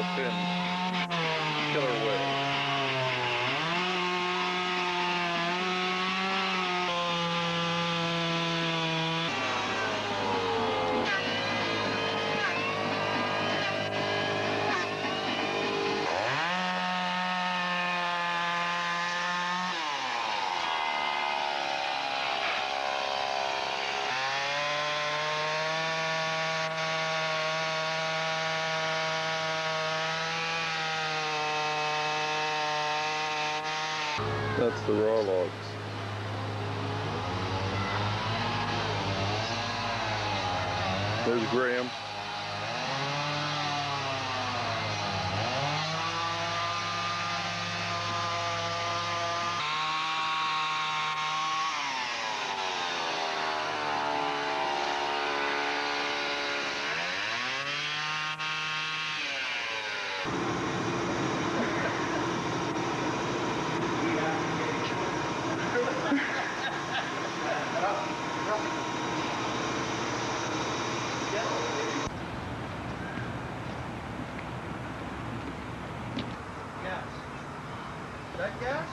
the thin killer way. That's the raw logs. There's Graham. Gas. Is that gas?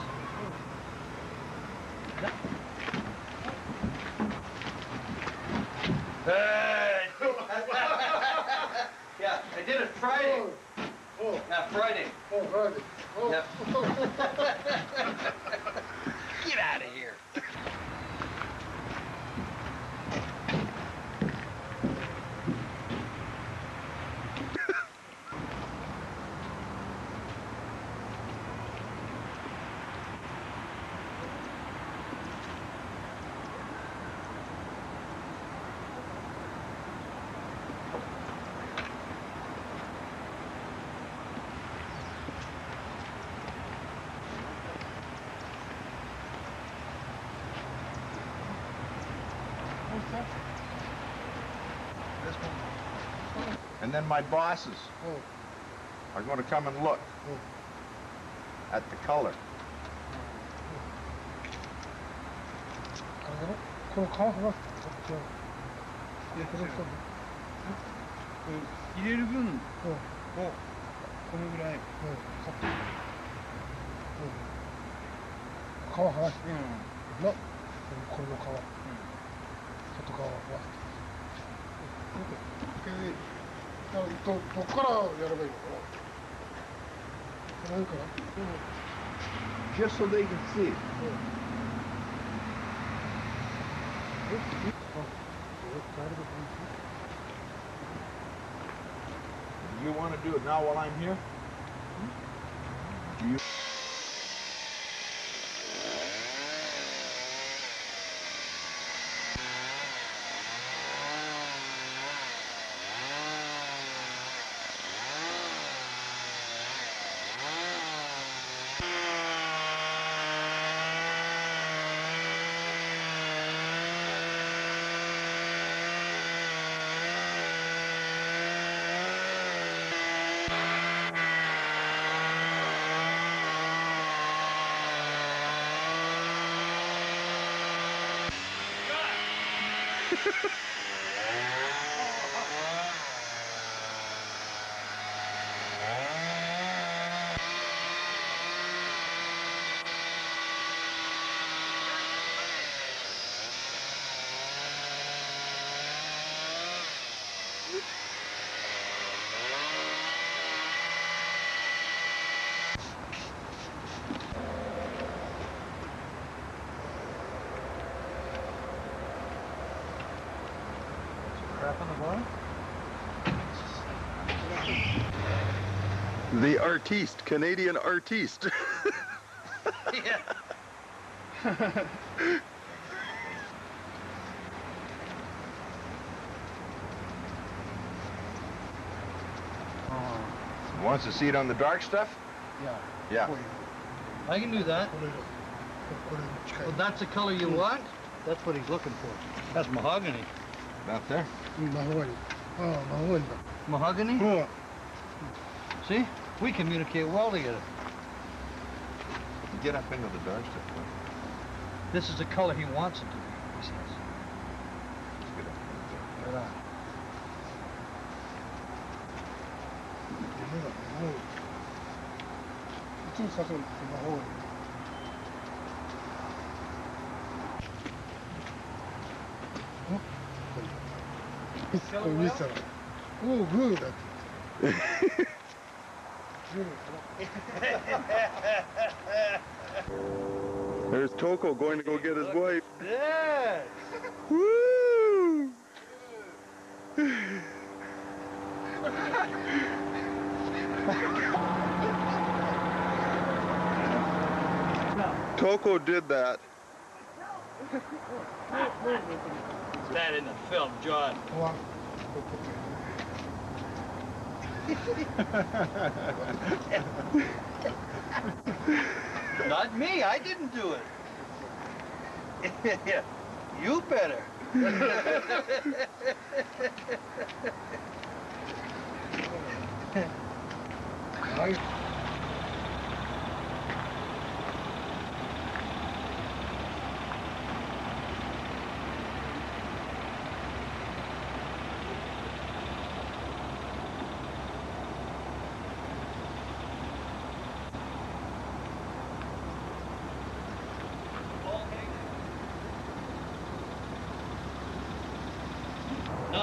Hey! yeah, I did it Friday. Oh, Yeah, Friday. oh, Friday. Oh. Yep. Get out of here. My bosses Oh, are going to come and look oh. at the color. あれだろこの皮剥がすこっちを。この人入れる分をうん。うん。このぐらい、さっき。うん。皮剥がして。な。これの皮。外側を剥がして。で、だどどっからやればいいのかな。なんかな。 Just so they can see. えあ、誰でもいい You want to do it now while I'm here? Do you? the. The artiste, Canadian artiste. Yeah. Wants to see it on the dark stuff? Yeah. Yeah. I can do that. Well, that's the color you mm. want? That's what he's looking for. That's mahogany. About there? Mm, mahogany. Oh, mahogany. Mahogany? Yeah. See? We communicate well together. Get up into the dark stuff. This is the color he wants it to be, he says. Right on. Mr. Oh, good. There's Toko going to go get his wife. Yes. Woo! Toko did that. that in the film, John. Not me, I didn't do it. you better. Nice.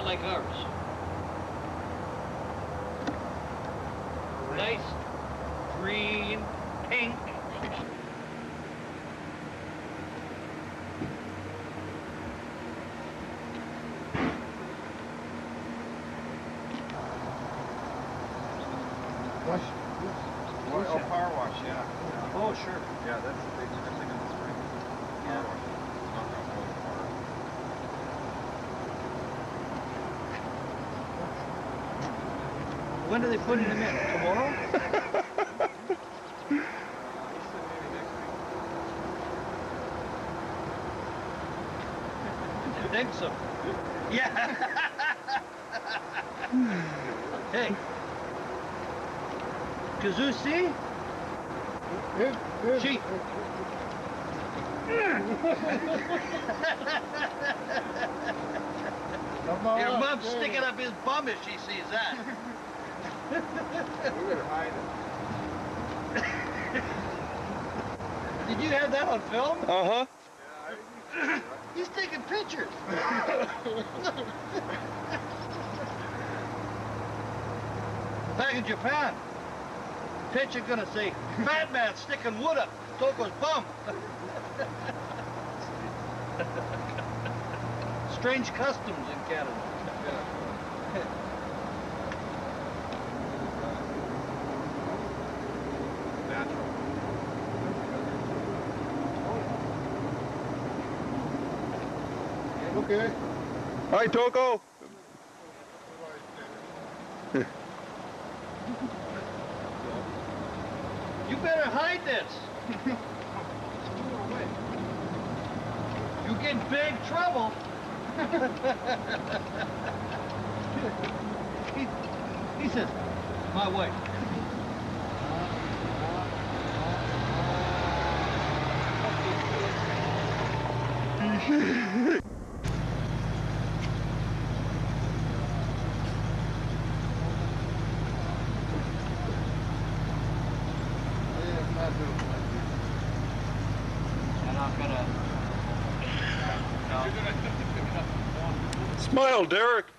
Not like ours. Nice green, pink. Wash. Oh, power wash, yeah. Oh, sure. Yeah, that's the big, good thing in the spring. Power wash. It's not gonna hold water. When do they put him in? Tomorrow? I think so. Yeah. hey. Kazusi? Chief. Your mom's sticking up his bum if she sees that. We better hide it. Did you have that on film? Uh huh. He's taking pictures. Back in Japan, picture gonna say, fat man sticking wood up Toko's bum. Strange customs in Canada. Okay. Hi, Toko. You better hide this. you get in big trouble. he, he says, my wife. Smile, Derek.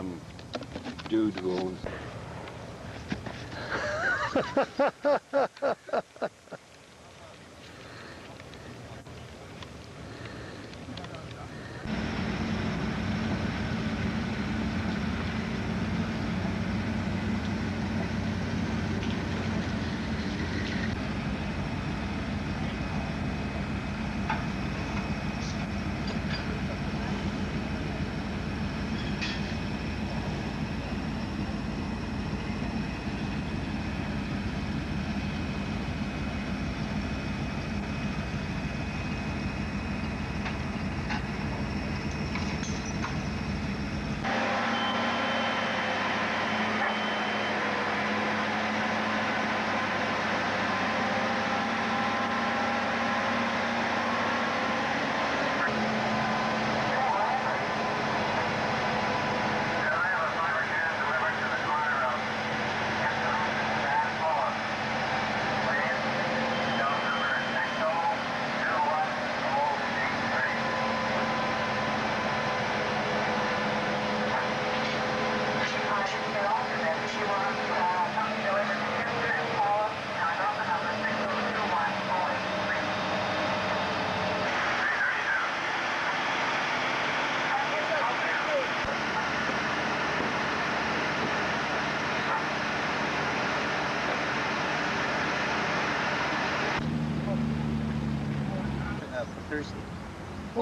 Some dude who owns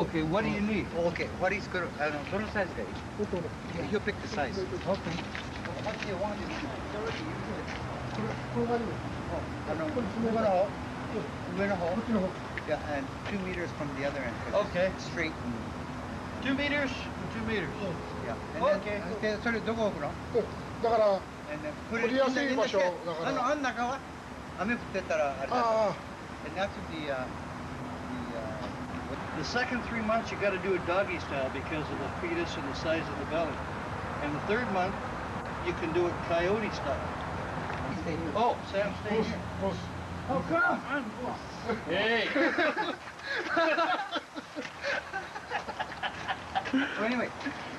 Okay, what do you need? Okay, what he's gonna, I don't know, どのサイズがいい Yeah, He'll pick the size. Okay. What do you want? これがいいのあの、これ上の方上の方こっちの方 Yeah, and two meters from the other end. 'cause it's Okay. Straight and, Two meters, two meters. yeah. And then- Okay. で、それどこ置くのうんだから And then put it 取りやすい in the- in the 場所 shed. だからあの、あん中は雨降ってたらあれだから。あ And that's what the, uh, the second three months, you got to do a doggy style because of the fetus and the size of the belly. And the third month, you can do it coyote style. Oh, Sam, stay here. Oh, come on. Hey. so anyway,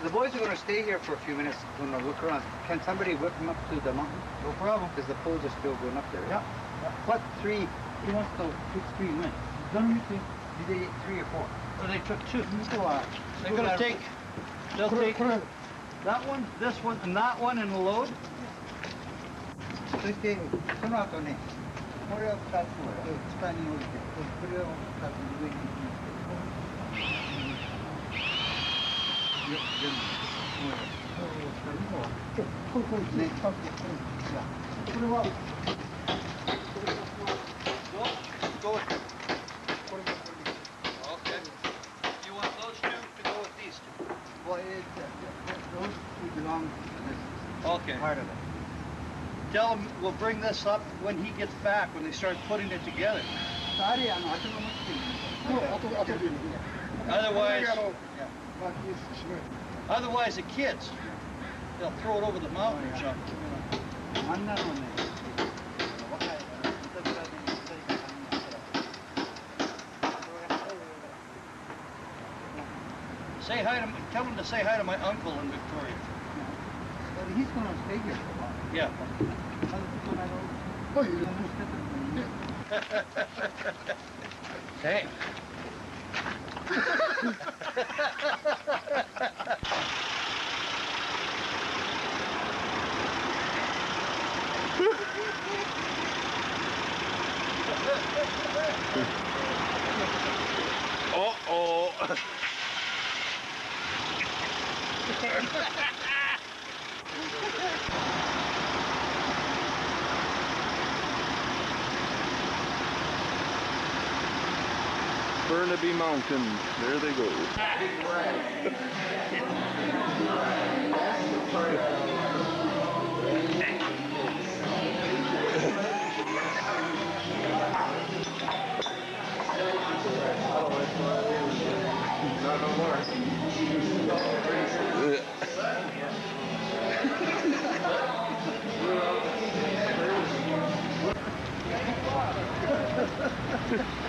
the boys are going to stay here for a few minutes. Going to look around. Can somebody whip them up to the mountain? No problem. Because the poles are still going up there. Yeah. What three? He wants to put three men. Don't you think? Did they get three or four? Well, they took two. They're going to take, they'll take that one, this one, and that one in the load. Go, go. part of it. Tell him we'll bring this up when he gets back, when they start putting it together. Otherwise, otherwise the kids, they'll throw it over the mountain or something. Say hi to, tell him to say hi to my uncle in Victoria he's going to stay here for a while. Yeah. Oh, you Damn. Uh-oh. Burnaby Mountain. There they go.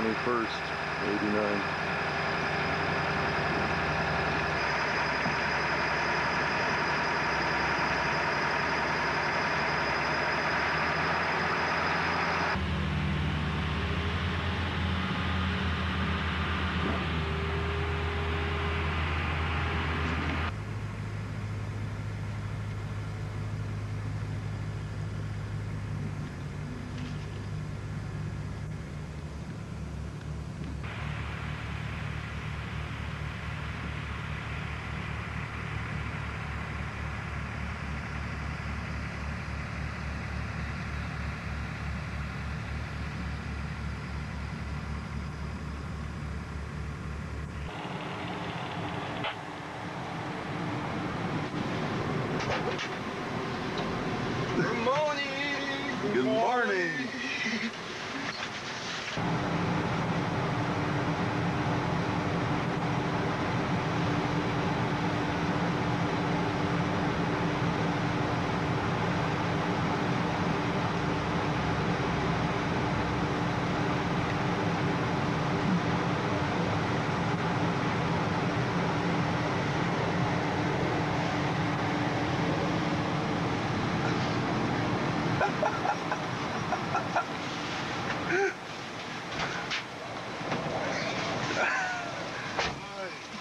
21st, 89. Good morning. Good morning.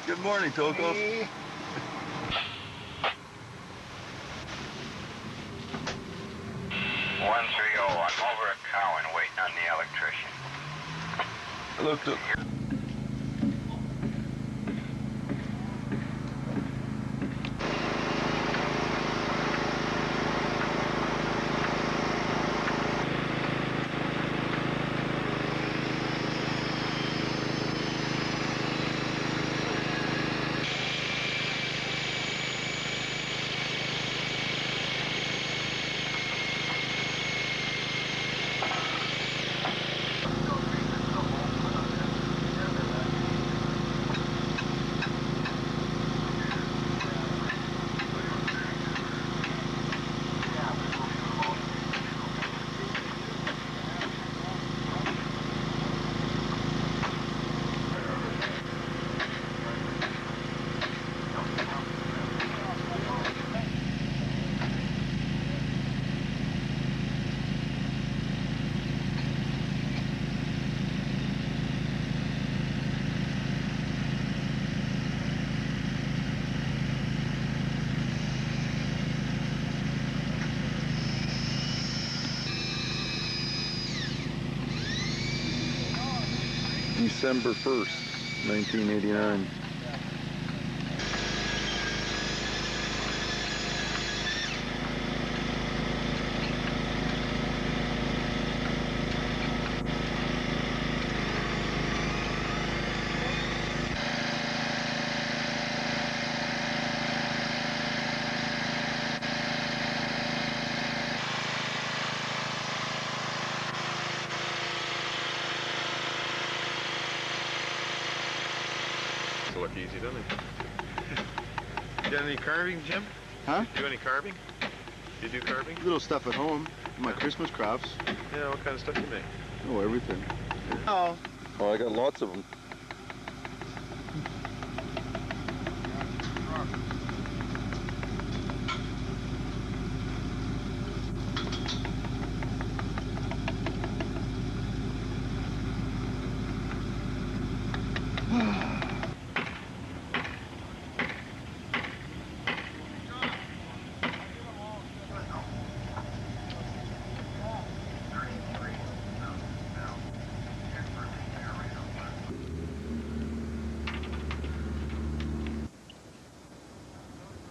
Good morning, Toko. One December 1st, 1989. To look easy, doesn't it? Got any carving, Jim? Huh? Do any carving? Do You do carving? Little stuff at home. My Christmas crafts. Yeah, what kind of stuff you make? Oh, everything. Oh. Oh, I got lots of them.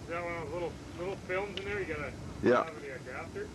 Is that one of those little little films in there? You gotta Yeah. have the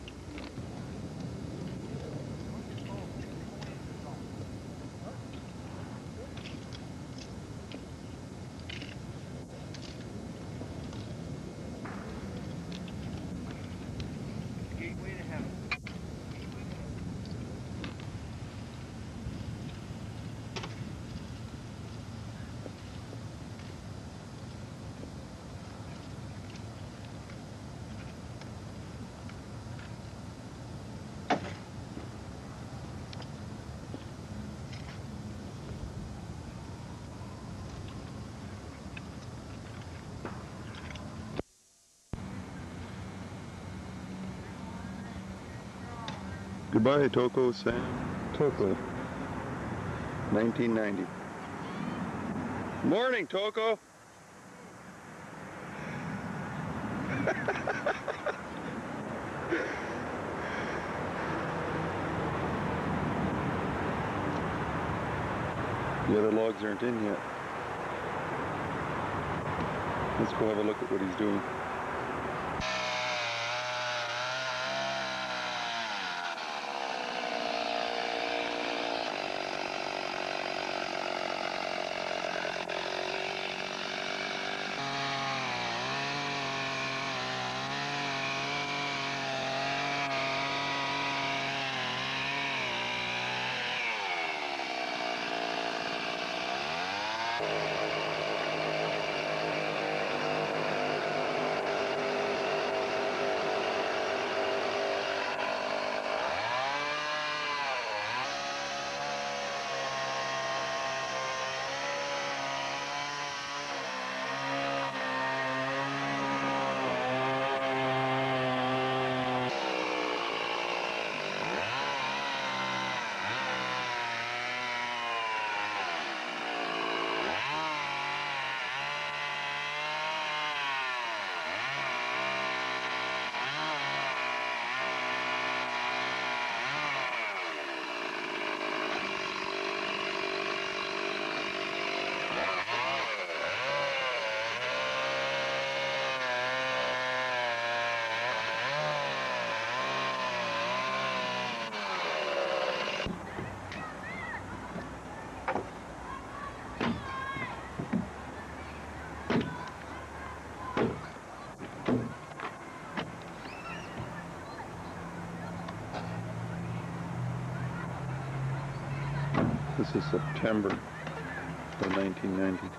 Goodbye, Toko Sam. Toko. 1990. Morning, Toko. the other logs aren't in yet. Let's go have a look at what he's doing. This is September of 1990.